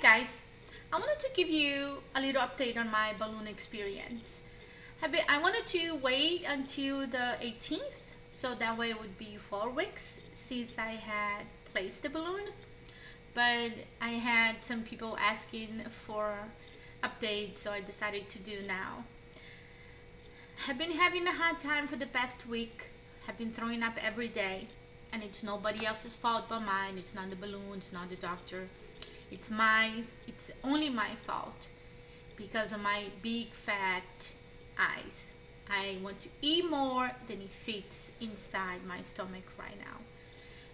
guys, I wanted to give you a little update on my balloon experience. I wanted to wait until the 18th, so that way it would be four weeks since I had placed the balloon. But I had some people asking for updates, so I decided to do now. Have been having a hard time for the past week. Have been throwing up every day, and it's nobody else's fault but mine. It's not the balloon, it's not the doctor. It's my, it's only my fault because of my big fat eyes. I want to eat more than it fits inside my stomach right now.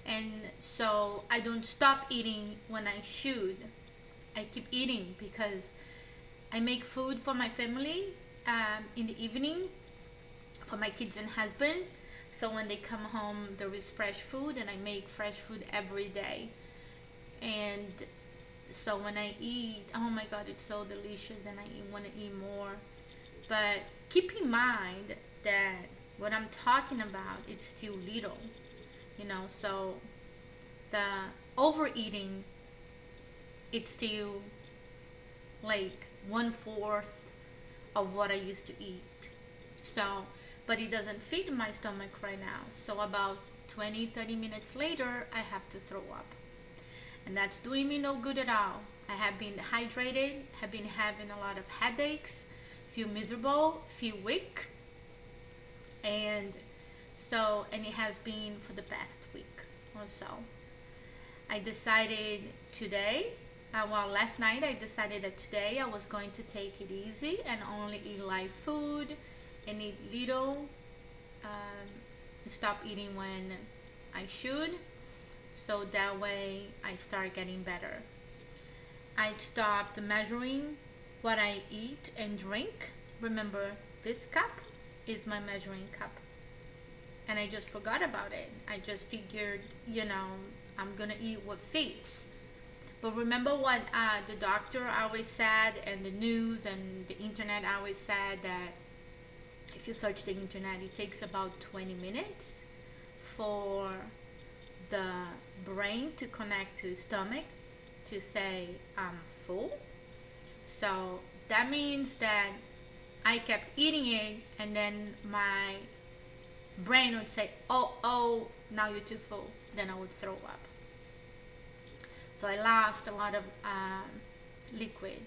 And so I don't stop eating when I should. I keep eating because I make food for my family um, in the evening for my kids and husband. So when they come home, there is fresh food, and I make fresh food every day. And so when I eat, oh my God, it's so delicious, and I want to eat more. But keep in mind that what I'm talking about, it's still little, you know. So the overeating, it's still like one fourth of what I used to eat. So, but it doesn't fit in my stomach right now. So about 20, 30 minutes later, I have to throw up. And that's doing me no good at all. I have been dehydrated, have been having a lot of headaches, feel miserable, feel weak. And so, and it has been for the past week or so. I decided today uh, well, last night I decided that today I was going to take it easy and only eat light food and eat little. Um, stop eating when I should, so that way I start getting better. I stopped measuring what I eat and drink. Remember, this cup is my measuring cup. And I just forgot about it. I just figured, you know, I'm gonna eat what fits but remember what uh, the doctor always said, and the news and the internet always said that if you search the internet, it takes about 20 minutes for the brain to connect to stomach to say I'm full. So that means that I kept eating it, and then my brain would say, "Oh, oh, now you're too full." Then I would throw up. So I lost a lot of um, liquid.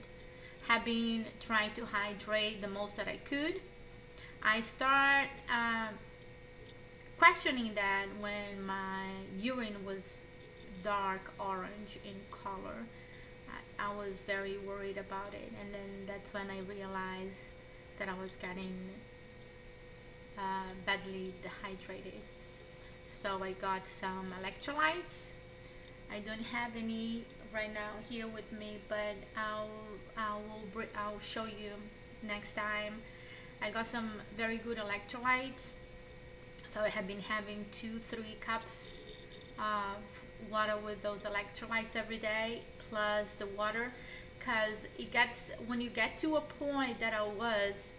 Have been trying to hydrate the most that I could. I start um, questioning that when my urine was dark orange in color. I, was very worried about it, and then that's when I realized that I was getting uh, badly dehydrated. So I got some electrolytes I don't have any right now here with me but I'll I will I'll show you next time I got some very good electrolytes so I have been having two three cups of water with those electrolytes every day plus the water. Because it gets when you get to a point that I was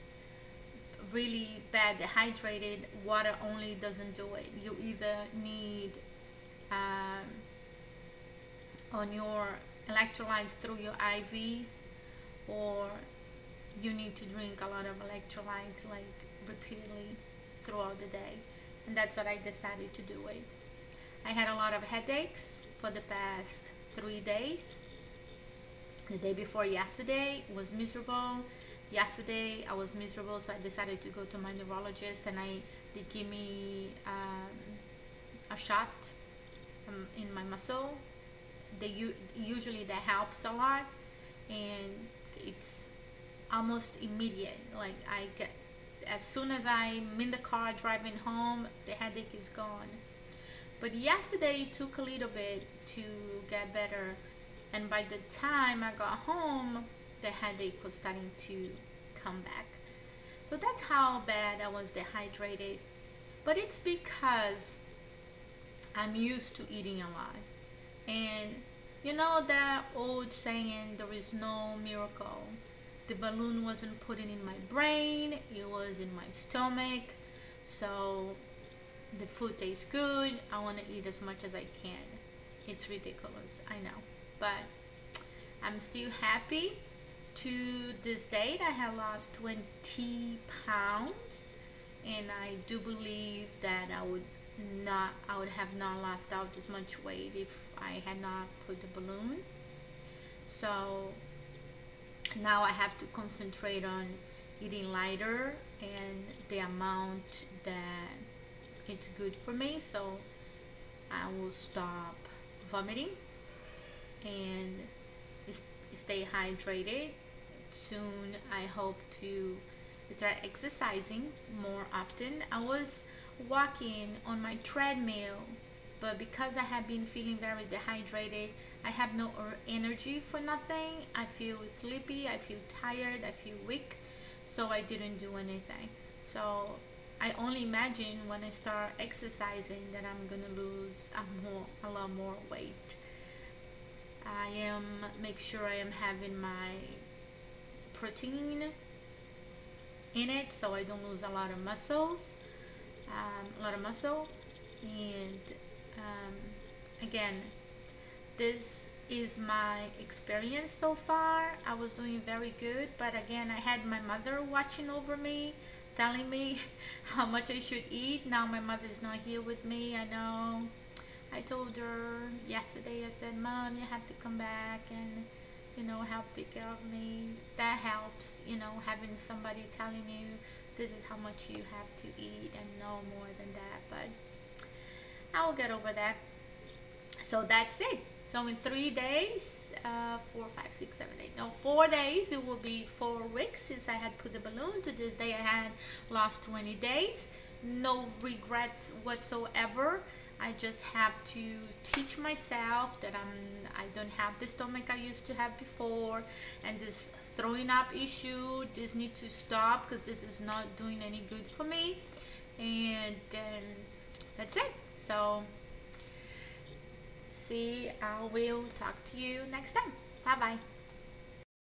really bad dehydrated water only doesn't do it. You either need um, on your electrolytes through your IVs or you need to drink a lot of electrolytes like repeatedly throughout the day and that's what I decided to do it. I had a lot of headaches for the past three days. The day before yesterday was miserable. Yesterday I was miserable so I decided to go to my neurologist and I they give me um, a shot um, in my muscle they usually that helps a lot and it's almost immediate like I get as soon as I'm in the car driving home the headache is gone. But yesterday it took a little bit to get better. And by the time I got home the headache was starting to come back. So that's how bad I was dehydrated. But it's because I'm used to eating a lot. And you know that old saying, there is no miracle. The balloon wasn't put in my brain, it was in my stomach. So the food tastes good. I want to eat as much as I can. It's ridiculous, I know. But I'm still happy. To this date, I have lost 20 pounds, and I do believe that I would not, I would have not lost out this much weight if I had not put the balloon. So now I have to concentrate on eating lighter and the amount that it's good for me. So I will stop vomiting and stay hydrated. Soon I hope to start exercising more often. I was walking on my treadmill but because I have been feeling very dehydrated, I have no energy for nothing. I feel sleepy, I feel tired, I feel weak, so I didn't do anything. So I only imagine when I start exercising that I'm gonna lose a more a lot more weight. I am make sure I am having my protein in it so I don't lose a lot of muscles, um, a lot of muscle, and um, again, this is my experience so far. I was doing very good, but again, I had my mother watching over me, telling me how much I should eat. Now my mother is not here with me. I know. I told her yesterday, I said, Mom, you have to come back and, you know, help take care of me. That helps, you know, having somebody telling you this is how much you have to eat and no more than that. But I will get over that. So that's it. So in three days, uh, four, five, six, seven, eight, no, four days, it will be four weeks since I had put the balloon. To this day, I had lost 20 days. No regrets whatsoever. I just have to teach myself that I'm I don't have the stomach I used to have before and this throwing up issue this need to stop because this is not doing any good for me and um, that's it. So see I will talk to you next time. Bye bye